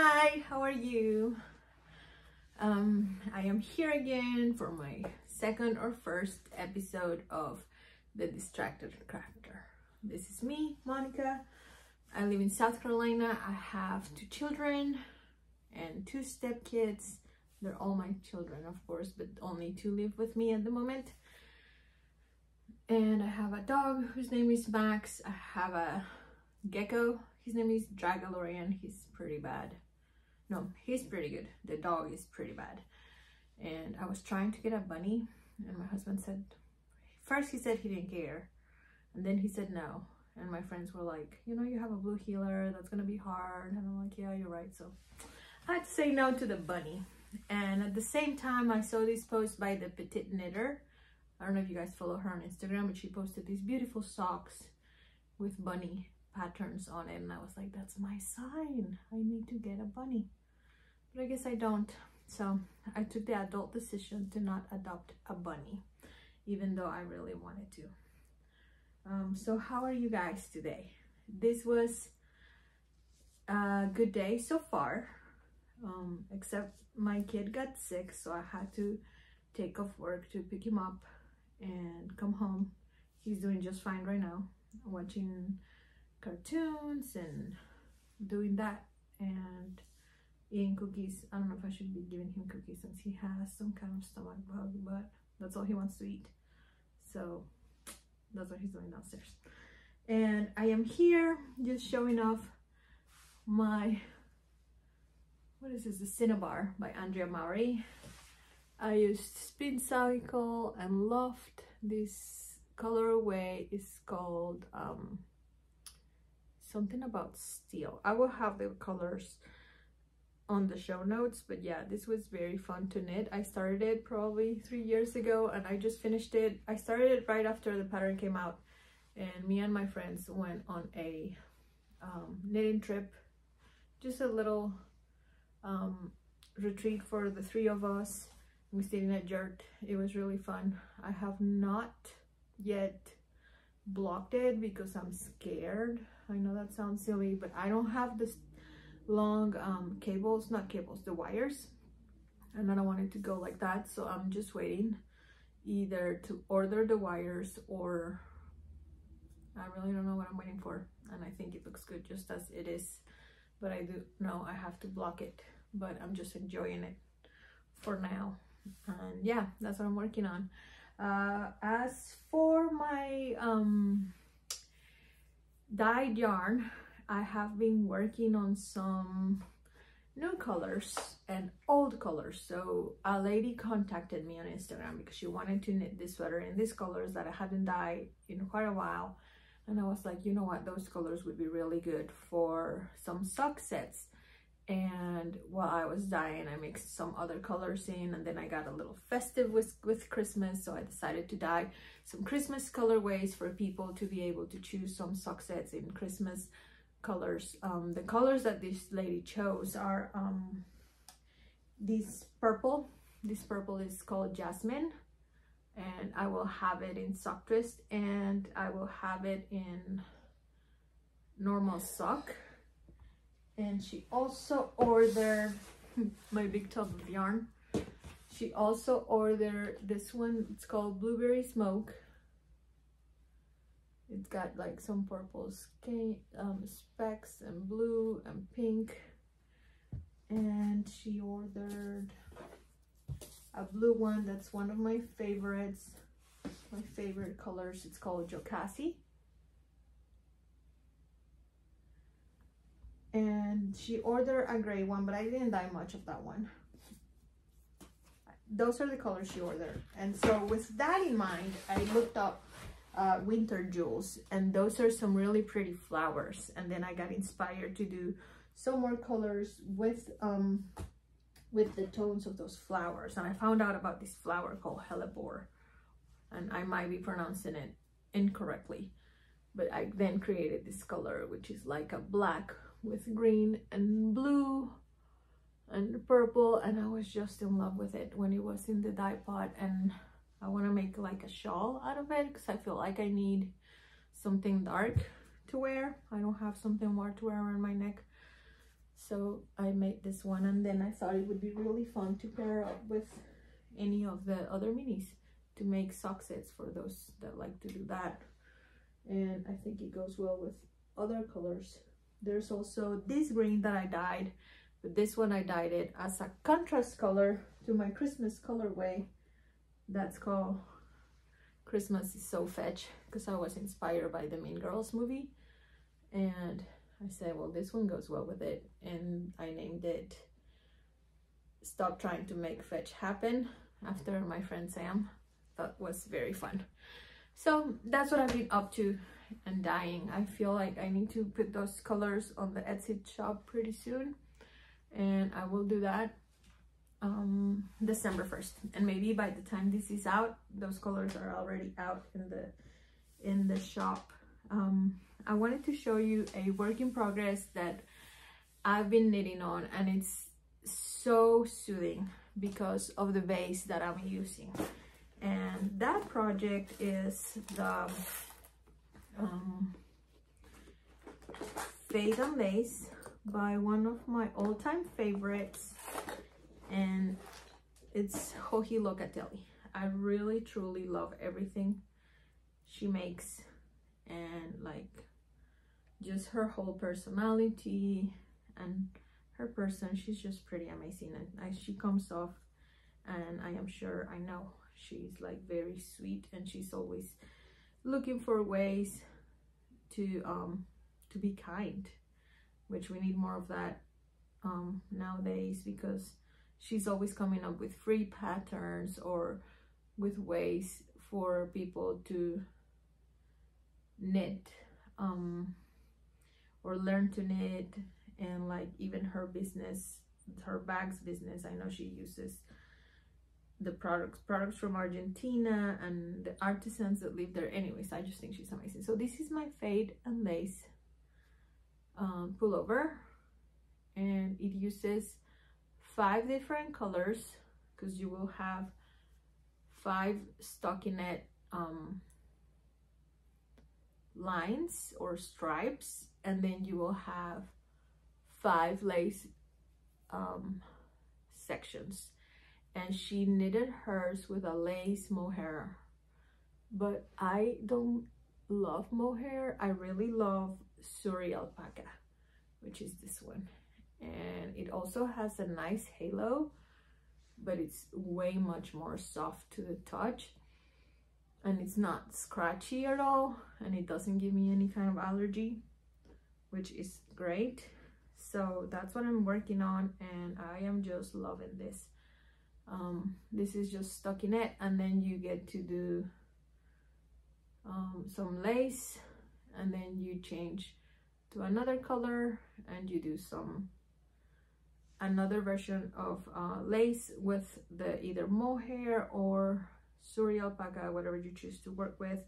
Hi, how are you? Um, I am here again for my second or first episode of The Distracted Crafter. This is me, Monica. I live in South Carolina. I have two children and two stepkids. They're all my children, of course, but only two live with me at the moment. And I have a dog whose name is Max. I have a gecko. His name is Dragalorian. He's pretty bad. No, he's pretty good. The dog is pretty bad. And I was trying to get a bunny and my husband said, first he said he didn't care. And then he said no. And my friends were like, you know, you have a blue heeler, That's to be hard. And I'm like, yeah, you're right. So I had to say no to the bunny. And at the same time, I saw this post by the Petite Knitter. I don't know if you guys follow her on Instagram, but she posted these beautiful socks with bunny patterns on it. And I was like, that's my sign. I need to get a bunny. But I guess I don't. So I took the adult decision to not adopt a bunny, even though I really wanted to. Um, so how are you guys today? This was a good day so far, um, except my kid got sick, so I had to take off work to pick him up and come home. He's doing just fine right now, watching cartoons and doing that and eating cookies. I don't know if I should be giving him cookies since he has some kind of stomach bug, but that's all he wants to eat. So that's what he's doing downstairs. And I am here just showing off my what is this? The Cinnabar by Andrea Mowry. I used Spin Cycle and Loft. This colorway is called um, something about steel. I will have the colors on the show notes, but yeah, this was very fun to knit. I started it probably three years ago and I just finished it. I started it right after the pattern came out and me and my friends went on a um, knitting trip, just a little um, retreat for the three of us. We stayed in a yurt. It was really fun. I have not yet blocked it because I'm scared. I know that sounds silly, but I don't have this long um, cables, not cables, the wires. And I don't want it to go like that. So I'm just waiting either to order the wires or I really don't know what I'm waiting for. And I think it looks good just as it is but I do know I have to block it but I'm just enjoying it for now and yeah that's what I'm working on uh, as for my um, dyed yarn I have been working on some new colors and old colors so a lady contacted me on Instagram because she wanted to knit this sweater in these colors that I hadn't dyed in quite a while and I was like, you know what, those colors would be really good for some sock sets. And while I was dyeing, I mixed some other colors in and then I got a little festive with, with Christmas. So I decided to dye some Christmas colorways for people to be able to choose some sock sets in Christmas colors. Um, the colors that this lady chose are um, this purple. This purple is called Jasmine and I will have it in sock twist and I will have it in normal sock and she also ordered my big tub of yarn she also ordered this one it's called blueberry smoke it's got like some purple skin, um, specks and blue and pink. And she ordered a blue one that's one of my favorites. My favorite colors. It's called Jocassee and she ordered a gray one but I didn't dye much of that one. Those are the colors she ordered. And so with that in mind I looked up uh, winter jewels and those are some really pretty flowers and then I got inspired to do some more colors with um, with the tones of those flowers. And I found out about this flower called hellebore. And I might be pronouncing it incorrectly. But I then created this color, which is like a black with green and blue and purple. And I was just in love with it when it was in the dye pot. And I want to make like a shawl out of it because I feel like I need something dark to wear. I don't have something more to wear around my neck. So I made this one and then I thought it would be really fun to pair up with any of the other minis to make sock sets for those that like to do that. And I think it goes well with other colors. There's also this green that I dyed, but this one I dyed it as a contrast color to my Christmas colorway. That's called Christmas is So Fetch because I was inspired by the Mean Girls movie. And I said, well, this one goes well with it. And I named it Stop Trying to Make Fetch Happen after my friend Sam. That was very fun. So that's what I've been up to and dyeing I feel like I need to put those colors on the Etsy shop pretty soon. And I will do that um december 1st and maybe by the time this is out those colors are already out in the in the shop. Um i wanted to show you a work in progress that i've been knitting on and it's so soothing because of the base that i'm using. And that project is the um and lace by one of my all-time favorites and it's Joji Locatelli. I really truly love everything she makes and like just her whole personality and her person she's just pretty amazing and I, she comes off and I am sure I know she's like very sweet and she's always looking for ways to um to be kind which we need more of that um nowadays because she's always coming up with free patterns or with ways for people to knit um, or learn to knit and like even her business her bags business. I know she uses the products products from argentina and the artisans that live there. Anyways i just think she's amazing. So this is my fade and lace um, pullover. And it uses five different colors because you will have five stockinette um, lines or stripes and then you will have five lace um, sections. And she knitted hers with a lace mohair. But I don't love mohair. I really love Suri alpaca which is this one and it also has a nice halo but it's way much more soft to the touch. And it's not scratchy at all and it doesn't give me any kind of allergy which is great. So that's what I'm working on and I am just loving this. Um, this is just stockinette and then you get to do um, some lace and then you change to another color and you do some another version of uh, lace with the either mohair or suri alpaca, whatever you choose to work with.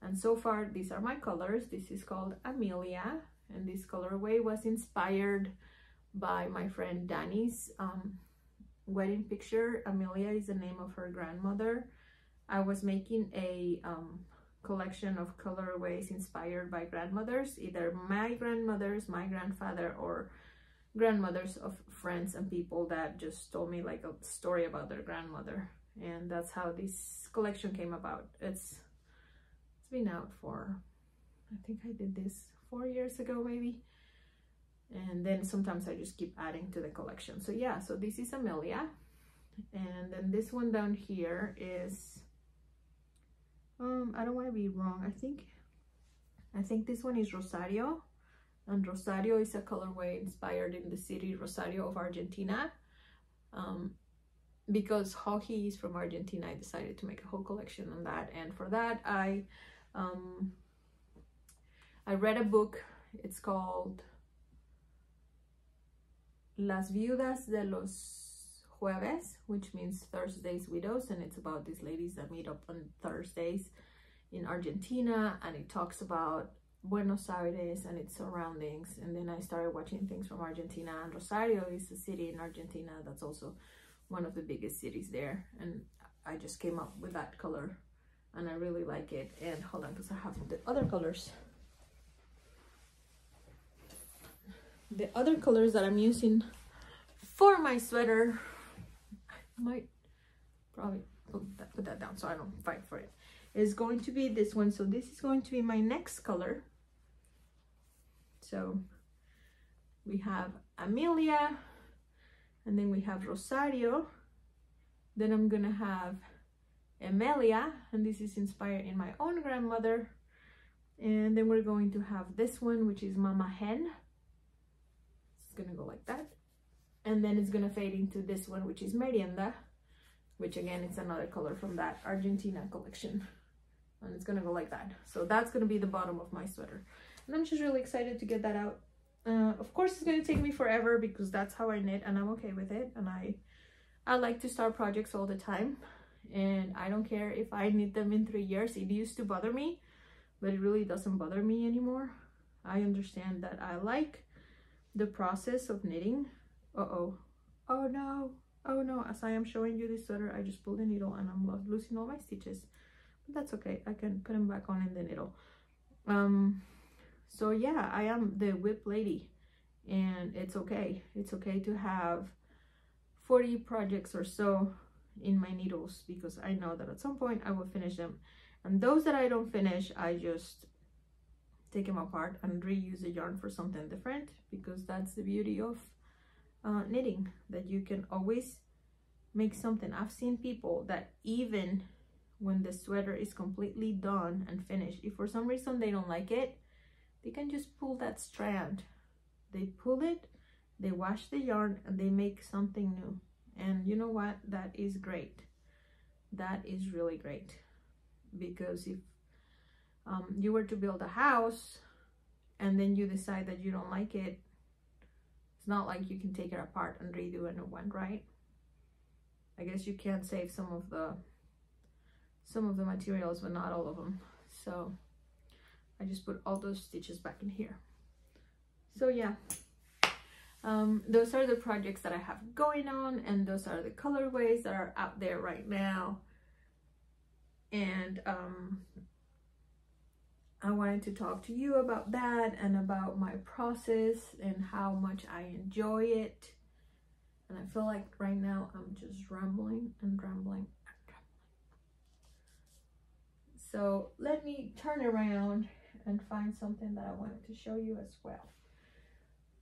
And so far, these are my colors. This is called Amelia, and this colorway was inspired by my friend Danny's um, wedding picture. Amelia is the name of her grandmother. I was making a um, collection of colorways inspired by grandmothers, either my grandmother's, my grandfather, or grandmothers of friends and people that just told me like a story about their grandmother. And that's how this collection came about. It's it's been out for i think i did this four years ago maybe. And then sometimes i just keep adding to the collection. So yeah so this is amelia. And then this one down here is um i don't want to be wrong. I think i think this one is rosario and Rosario is a colorway inspired in the city Rosario of Argentina. Um, because Joji is from Argentina, I decided to make a whole collection on that. And for that, I um, I read a book. It's called Las Viudas de los Jueves, which means Thursday's widows, and it's about these ladies that meet up on Thursdays in Argentina, and it talks about Buenos Aires and its surroundings. And then I started watching things from Argentina. And Rosario is a city in Argentina that's also one of the biggest cities there. And I just came up with that color and I really like it. And hold on, because I have the other colors. the other colors that I'm using for my sweater, I might probably put that, put that down so I don't fight for it, is going to be this one. So this is going to be my next color. So we have Amelia, and then we have Rosario. Then I'm gonna have Emilia, and this is inspired in my own grandmother. And then we're going to have this one, which is Mama Hen. It's gonna go like that. And then it's gonna fade into this one, which is Merienda, which again, it's another color from that Argentina collection. And it's gonna go like that. So that's gonna be the bottom of my sweater. And I'm just really excited to get that out. Uh, of course, it's gonna take me forever because that's how I knit and I'm okay with it. And I, I like to start projects all the time and I don't care if I knit them in three years. It used to bother me, but it really doesn't bother me anymore. I understand that I like the process of knitting. Uh-oh. Oh no. Oh no. As I am showing you this sweater, I just pulled the needle and I'm losing all my stitches. But that's okay. I can put them back on in the needle. Um, so yeah, I am the WIP lady and it's okay. It's okay to have 40 projects or so in my needles because I know that at some point I will finish them. And those that I don't finish, I just take them apart and reuse the yarn for something different because that's the beauty of uh, knitting, that you can always make something. I've seen people that even when the sweater is completely done and finished, if for some reason they don't like it, they can just pull that strand. They pull it, they wash the yarn, and they make something new. And you know what? That is great. That is really great. Because if um, you were to build a house and then you decide that you don't like it it's not like you can take it apart and redo a new one right? I guess you can save some of the some of the materials but not all of them so I just put all those stitches back in here so yeah um, those are the projects that I have going on and those are the colorways that are out there right now. And um, I wanted to talk to you about that and about my process and how much I enjoy it. And I feel like right now I'm just rambling and rambling and rambling. So let me turn around and find something that I wanted to show you as well.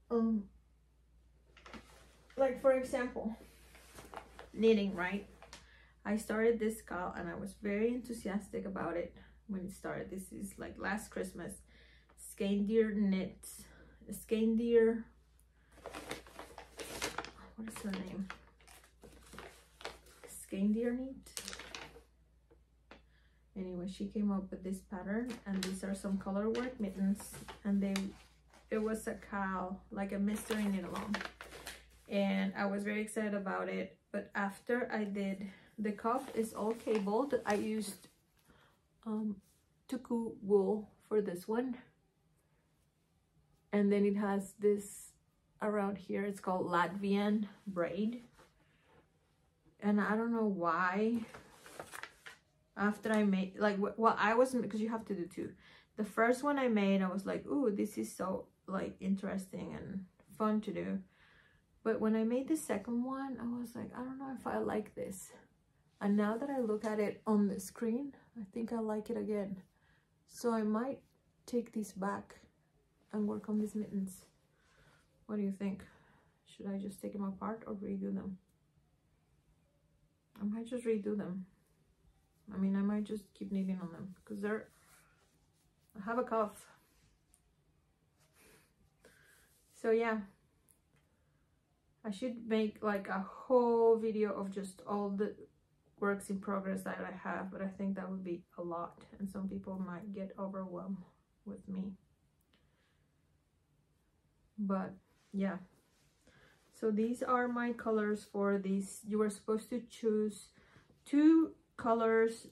Um, like for example, knitting, right? I started this scarf and I was very enthusiastic about it when it started. This is like last Christmas. Skeindeer Knits. Skeindeer. What is her name? Skeindeer Knit. Anyway, she came up with this pattern and these are some color work mittens and they it was a cow, like a mystery knit along and I was very excited about it. But after I did, the cuff is all cabled. I used um, Tuku wool for this one. And then it has this around here. It's called Latvian braid. And I don't know why after I made, like, well, I wasn't, because you have to do two. The first one I made, I was like, ooh, this is so, like, interesting and fun to do. But when I made the second one, I was like, I don't know if I like this. And now that I look at it on the screen, I think I like it again. So I might take these back and work on these mittens. What do you think? Should I just take them apart or redo them? I might just redo them. I mean, I might just keep knitting on them because they're, I have a cough. So yeah, I should make like a whole video of just all the works in progress that I have, but I think that would be a lot and some people might get overwhelmed with me. But yeah, so these are my colors for these. You were supposed to choose two colors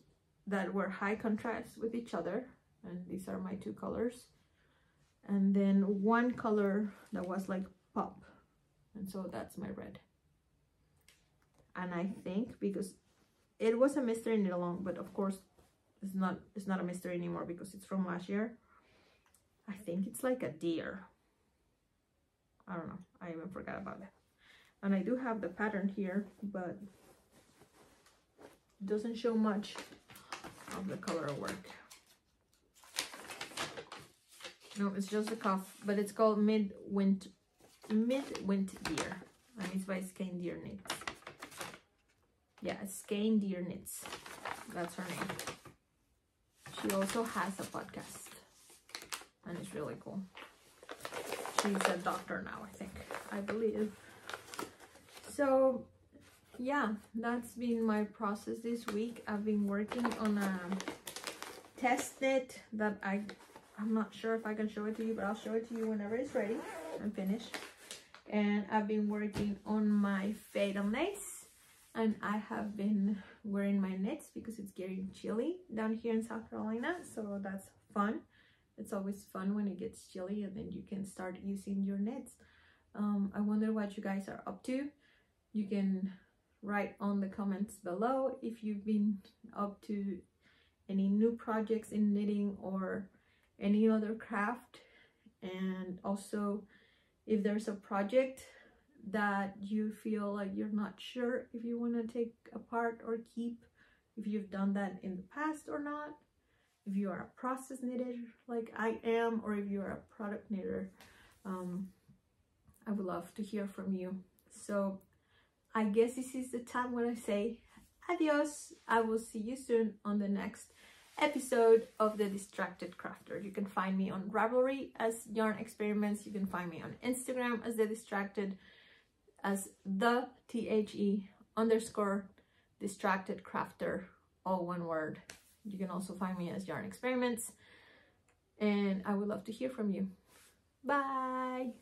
that were high contrast with each other and these are my two colors and then one color that was like pop and so that's my red and I think because it was a mystery knit along but of course it's not it's not a mystery anymore because it's from last year I think it's like a deer I don't know. I even forgot about that. And I do have the pattern here, but it doesn't show much of the color work. No, it's just the cuff, but it's called Mid-Wind Mid-Wind Deer. And it's by Skeindeer Knits. Yeah, Skeindeer Knits. That's her name. She also has a podcast. And it's really cool. She's a doctor now, I think. I believe. So, yeah, that's been my process this week. I've been working on a test knit that I, I'm not sure if I can show it to you, but I'll show it to you whenever it's ready and finished. And I've been working on my fade and lace and I have been wearing my knits because it's getting chilly down here in South Carolina so that's fun it's always fun when it gets chilly and then you can start using your knits um, I wonder what you guys are up to you can write on the comments below if you've been up to any new projects in knitting or any other craft. And also if there's a project that you feel like you're not sure if you want to take apart or keep if you've done that in the past or not if you are a process knitter like I am or if you are a product knitter um, I would love to hear from you. So I guess this is the time when I say adios I will see you soon on the next episode of the Distracted Crafter. You can find me on Ravelry as Yarn Experiments. You can find me on Instagram as The Distracted as the T-H-E underscore distracted crafter, all one word. You can also find me as Yarn Experiments. And I would love to hear from you. Bye!